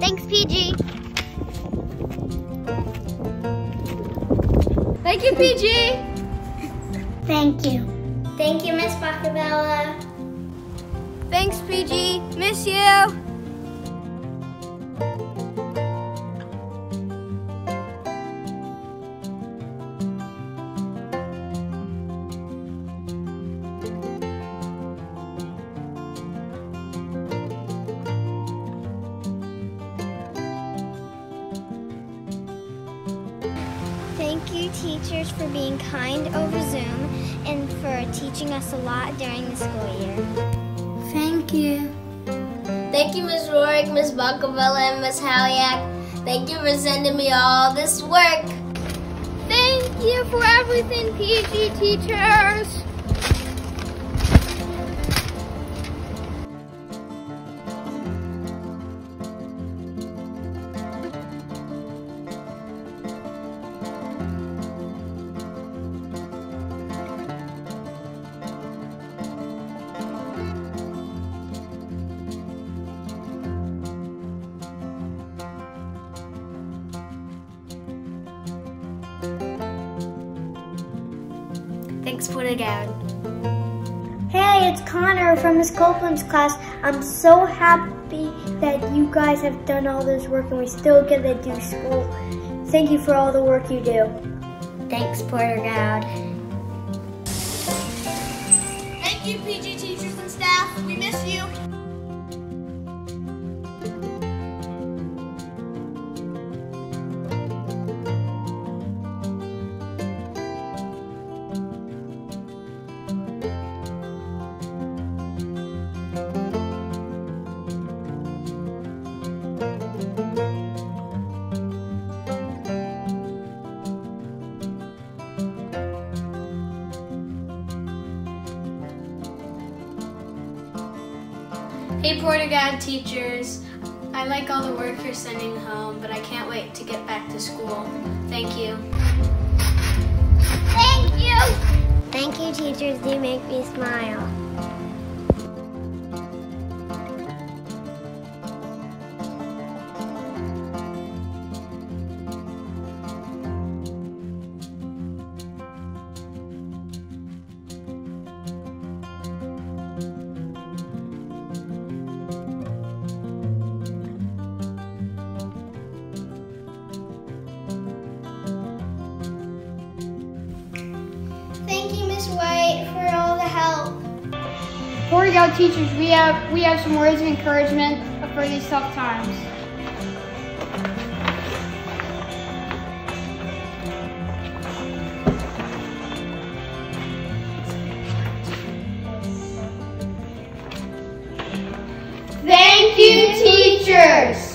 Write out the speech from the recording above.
Thanks, PG. Thank you, PG. Thank you. Thank you, Miss Bacabella. Thanks, PG. Miss you. Thank you, teachers, for being kind over Zoom and for teaching us a lot during the school year. Thank you. Thank you, Ms. Rorick, Ms. Bacavella, and Ms. Haliak. Thank you for sending me all this work. Thank you for everything, PG teachers. Thanks for the gown. Hey, it's Connor from Miss Copeland's class. I'm so happy that you guys have done all this work and we still get to do school. Thank you for all the work you do. Thanks, Porter Gaud. Hey Porter-Gaud teachers, I like all the work you're sending home, but I can't wait to get back to school. Thank you. Thank you! Thank you, teachers. You make me smile. Porter-Gaud teachers, we have we have some words of encouragement for these tough times. Thank you, teachers.